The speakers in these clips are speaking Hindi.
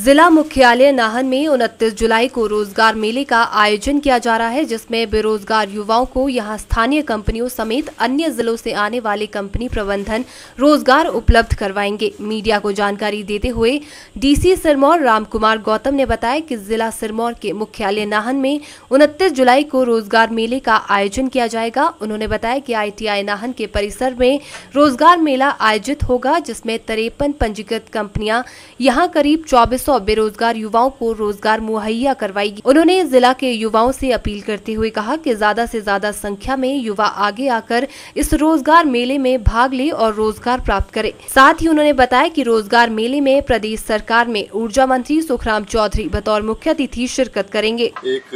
जिला मुख्यालय नाहन में उनतीस जुलाई को रोज़गार मेले का आयोजन किया जा रहा है, जिसमें बेरोजगार युवाओं को यहाँ स्थानीय कंपनियों समेत अन्य जिलों से आने वाले कंपनी प्रबंधन रोज़गार उपलब्ध करवाएँगे। मीडिया को जानकारी देते हुए डीसी सिरमौर रामकुमार गौतम ने बताया कि जिला सिरमौर के मुख्यालय नाहन में उनतीस जुलाई को रोज़गार मेले का आयोजन किया जाएगा। उन्होंने बताया कि आईटीआई नाहन के परिसर में रोज़गार मेला आयोजित होगा, जिसमें तिरपन पंजीकृत कंपनियाँ, यहाँ करीब चौबीस सौ बेरोजगार युवाओं को रोज़गार मुहैया करवाएगी। उन्होंने जिला के युवाओं से अपील करते हुए कहा कि ज़्यादा से ज़्यादा संख्या में युवा आगे आकर इस रोज़गार मेले में भाग ले और रोज़गार प्राप्त करे। साथ ही उन्होंने बताया की रोज़गार मेले में प्रदेश सरकार में ऊर्जा मंत्री सुखराम चौधरी, बतौर मुख्य अतिथि, शिरकत करेंगे। एक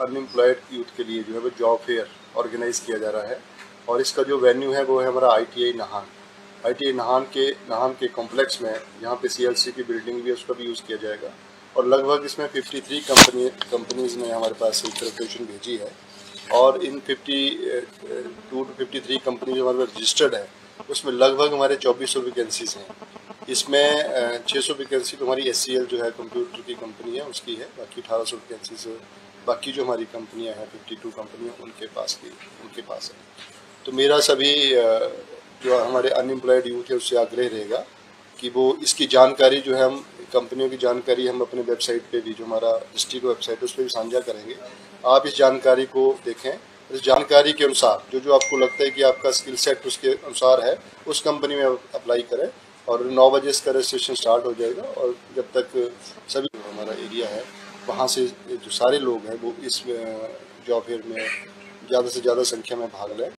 अनएम्प्लॉयड यूथ के लिए जो है जॉब फेयर ऑर्गेनाइज किया जा रहा है और इसका जो वेन्यू है वो है हमारा आई टी आई नहान के नहान के कॉम्प्लेक्स में, यहाँ पे सीएलसी की बिल्डिंग भी है उसका भी यूज़ किया जाएगा। और लगभग इसमें 53 कंपनी कंपनीज़ ने हमारे पास एक भेजी है। और इन 52 two two fifty three company जो हमारे पास रजिस्टर्ड है, उसमें लगभग हमारे चौबीस सौ वैकेंसीज हैं। इसमें छः सौ वैकेंसी तो हमारी एस जो है कंप्यूटर की कंपनी है, उसकी है। बाकी अठारह सौ वैकेंसीज बाकी जो हमारी कंपनियाँ हैं फिफ्टी टू कंपनियाँ उनके पास की उनके पास है। तो मेरा सभी जो हमारे अनएम्प्लॉयड यूथ है, उससे आग्रह रहेगा कि वो इसकी जानकारी जो है हम कंपनियों की जानकारी हम अपने वेबसाइट पे भी, जो हमारा डिस्ट्रिक्ट वेबसाइट है, उस पर भी साझा करेंगे। आप इस जानकारी को देखें। इस जानकारी के अनुसार, जो जो आपको लगता है कि आपका स्किल सेट उसके अनुसार है, उस कंपनी में अप्लाई करें और नौ बजे इसका रजिस्ट्रेशन स्टार्ट हो जाएगा और जब तक सभी हमारा एरिया है, वहाँ से जो सारे लोग हैं, वो इस जॉब फेयर में ज़्यादा से ज़्यादा संख्या में भाग लें।